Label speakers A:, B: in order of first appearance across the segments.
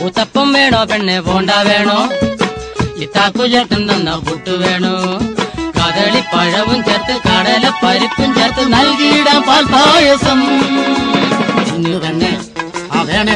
A: ഉത്തപ്പം വേണോ പെണ്ണെ പോണ്ട വേണോ? ഇത്താക്കു ചേട്ടൻ തന്ന പുട്ട് വേണോ? പഴവും ചേർത്ത് കടല പരിപ്പും ചേർത്ത് നൽകിയിടാം പാൽ പായസം തിന്നു തന്നെ ആ വേണേ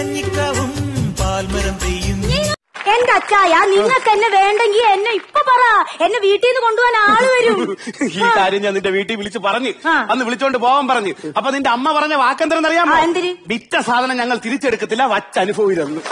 B: ഇലഞ്ഞിക്കാവും പാൽമരം പെയ്യും.
C: എന്റെ അച്ചായ നിങ്ങൾക്ക് എന്നെ വേണ്ടെങ്കിൽ എന്നെ ഇപ്പൊ പറ. എന്നെ വീട്ടിൽ നിന്ന് കൊണ്ടുപോകാൻ ആൾ വരും.
D: ഈ കാര്യം ഞാൻ നിന്റെ വീട്ടിൽ വിളിച്ച് പറഞ്ഞു അന്ന് വിളിച്ചോണ്ട് പോവാൻ പറഞ്ഞു. അപ്പൊ നിന്റെ അമ്മ പറഞ്ഞ വാക്കെന്തരെന്നറിയാമോ വിറ്റ സാധനം ഞങ്ങൾ തിരിച്ചെടുക്കത്തില്ല വച്ചനുഭവിരുന്നു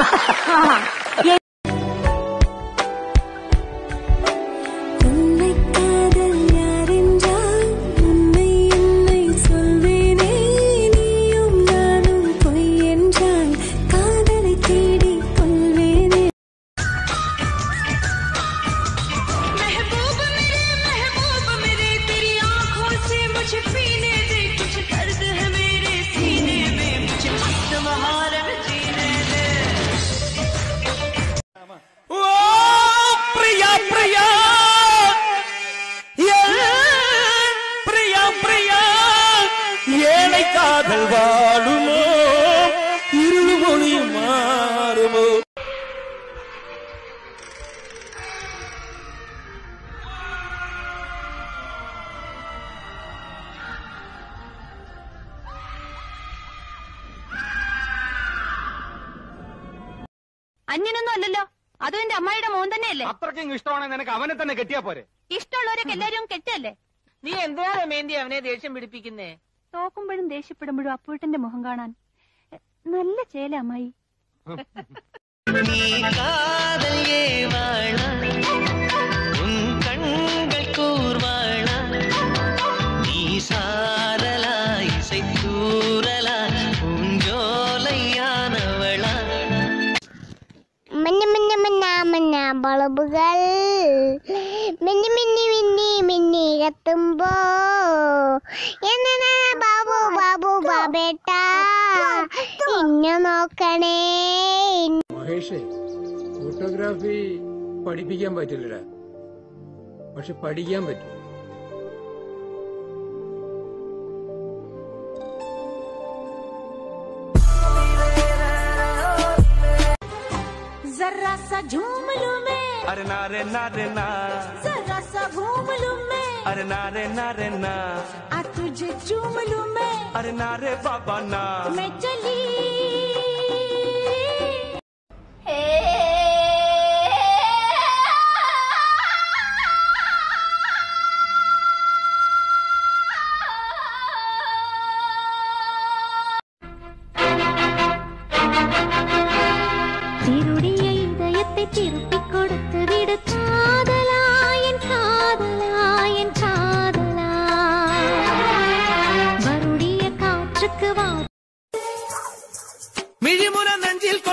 C: അന്യനൊന്നും അല്ലല്ലോ. അതും എന്റെ അമ്മയുടെ മോൻ തന്നെയല്ലേ?
D: അത്രക്കും ഇഷ്ടമാണെങ്കിൽ നിനക്ക് അവനെ തന്നെ കെട്ടിയാ പോരെ.
C: ഇഷ്ടമുള്ളവരൊക്കെ എല്ലാരും കെട്ടല്ലേ?
E: നീ എന്തോ മേന്തി അവനെ ദേഷ്യം പിടിപ്പിക്കുന്നേ?
C: തോക്കുമ്പോഴും ദേഷ്യപ്പെടുമ്പോഴും അപ്പൂട്ടന്റെ മുഖം കാണാൻ നല്ല ചേല അമ്മായി.
F: നീ കാതൽ വാണ മിന്നി മിന്നി മിന്നി മിന്നി കത്തുമ്പോ എന്നാ ബാബു ബാബു ബാബേട്ട ഇന്നെ നോക്കണേ
G: മഹേഷേ ഫോട്ടോഗ്രാഫി പഠിപ്പിക്കാൻ പറ്റില്ലടാ പക്ഷെ പഠിക്കാൻ പറ്റും
C: जरा सा झूम लूं मैं
B: अरे ना रे ना
C: जरा सा घूम लूँ मैं।
B: अरे ना रे ना।
C: आ तुझे चूम लूँ मैं।
B: अरे ना रे बाबा ना।
C: मैं चली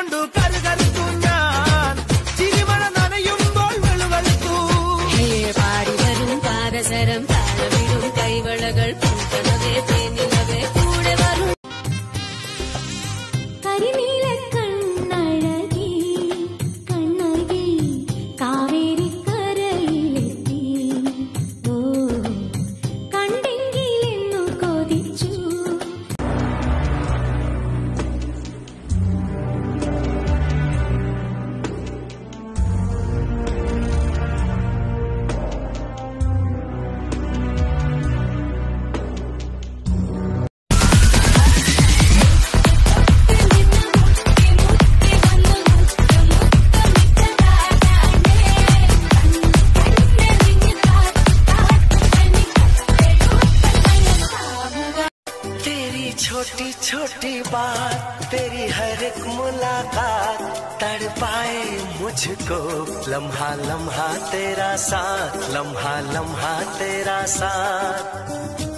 A: ಕಂಡು छोटी बात, तेरी हर एक मुलाकात तड़ पाए मुझको। लम्हा लम्हा तेरा साथ, लम्हा लम्हा तेरा साथ।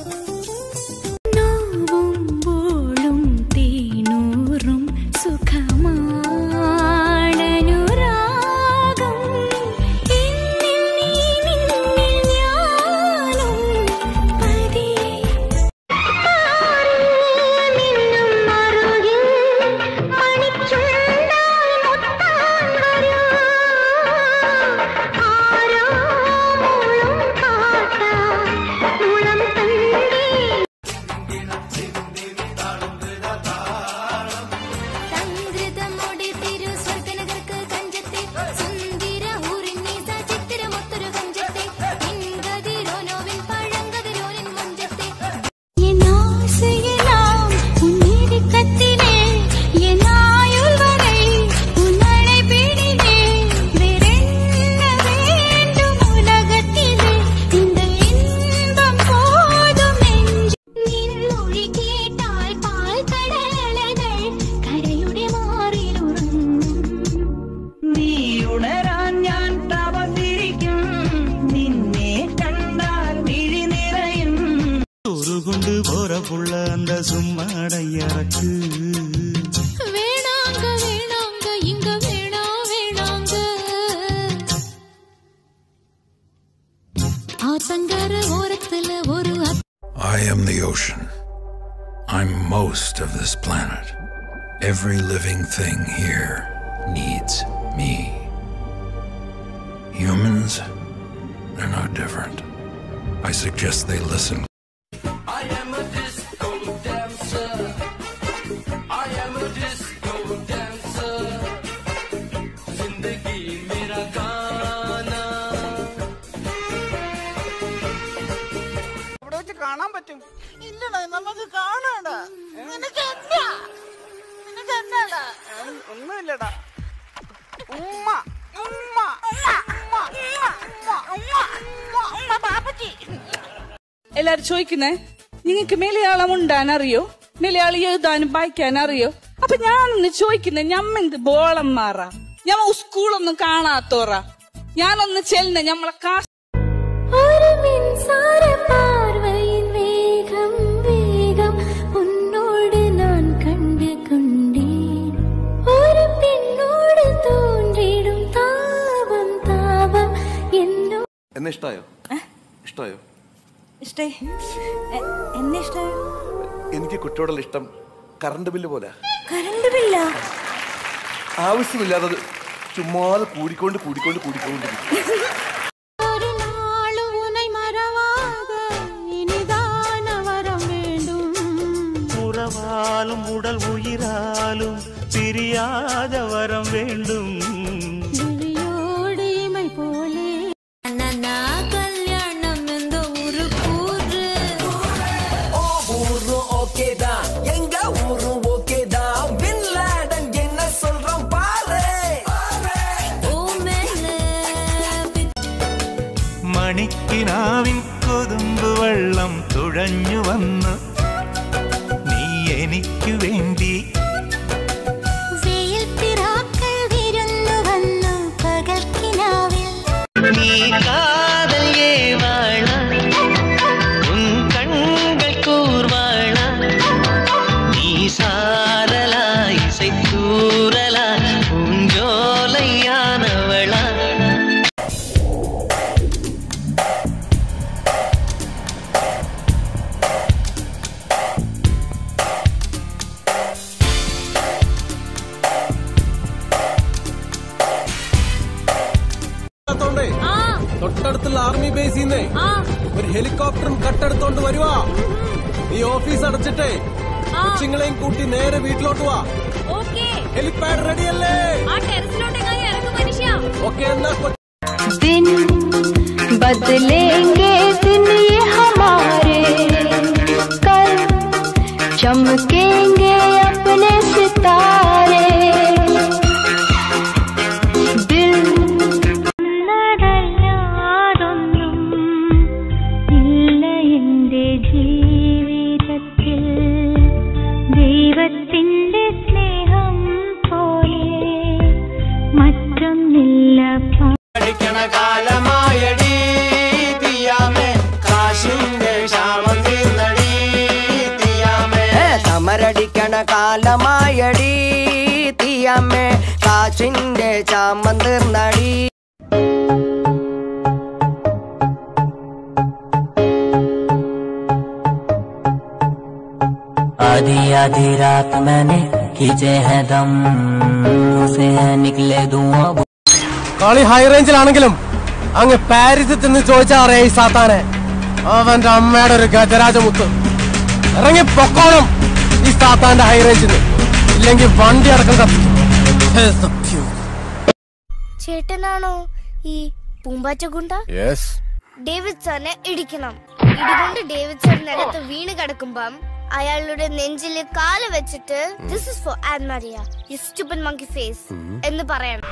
H: I'm most of this planet. Every living thing here needs me. Humans, they're no different. I suggest they listen.
I: നമുക്ക് കാണാടാ നിനക്ക് എന്താ? നിനക്ക് എന്താടാ? ഒന്നുമില്ലടാ. ഉമ്മ. ഉമ്മ. ഉമ്മ. ഉമ്മ. ഉമ്മ. ഉമ്മ. പാപ്പച്ചി
J: എല്ലാരും ചോദിക്കുന്നേ നിങ്ങൾക്ക് മലയാളം ഉണ്ടാൻ അറിയോ മലയാളി എഴുതാനും വായിക്കാൻ അറിയോ അപ്പൊ ഞാനൊന്ന് ചോദിക്കുന്നത് ഞമ്മെന്ത് ബോളന്മാറാ ഞമ്മ സ്കൂളൊന്നും കാണാത്തോറാ? ഞാനൊന്ന് ചെല്ലുന്ന ഞമ്മളെ കാ
K: എന്നോ
L: എന്നെ ഇഷ്ടായോ ഇഷ്ടായോ
J: ഇഷ്ടേ എന്നെ ഇഷ്ടായോ
L: എനിക്ക് കുട്ടിയോടുള്ള ഇഷ്ടം കറണ്ട് ബില്ല് പോലെ
J: കറണ്ട് ബില്ല
L: ആവശ്യമില്ലാത്തത് ചുമ്മാതെ കൂടിക്കൊണ്ട് കൂടിക്കൊണ്ട് കൂടിക്കൊണ്ടിരിക്കും
K: ஒரு நாளும் உன்னை மறவாத இனிதான வரம் வேண்டும்
M: உறவாலும் உடல் உயிராலும் பிரியாத வரம் வேண்டும்
K: விழியோடு இமை போலே
M: മണിക്കിനാവിൻ കൊതുമ്പ് വെള്ളം തുഴഞ്ഞു വന്ന് നീ എനിക്കു വേണ്ടി
K: വെയിൽ പിറാക്കൾ
N: നേരെ വീട്ടിലോട്ട് വാ. ഹെലിപാഡ് റെഡിയല്ലേ? ഓക്കെ എന്നാ കൊ-
O: आधी आधी रात मैंने खींचे हैं दम उसे है निकले धुआं
N: കളി ഹൈ റേഞ്ചിലാണെങ്കിലും അങ്ങ് പാരീസിൽ നിന്ന് ചോദിച്ചാ അറിയാ ഈ സാത്താനെ അവന്റെ അമ്മയുടെ ഒരു ഗജരാജമുത്ത് ഇറങ്ങി പൊക്കോണം ഈ സാത്താന്റെ ഹൈ റേഞ്ചിന് ഇല്ലെങ്കിൽ വണ്ടി അടക്കം കത്തിക്കും
P: ചേട്ടനാണോ ഈ പൂമ്പാറ്റ ഗുണ്ട
N: യെസ്
P: ഡേവിഡ് സാറിനെ ഇടിക്കണം ഇടികൊണ്ട് ഡേവിഡ് സാർ നിലത്ത് വീണ് കിടക്കുമ്പം അയാളുടെ നെഞ്ചിൽ കാൽ വെച്ചിട്ട് this is for Ann Maria you stupid monkey face എന്ന് പറയണം.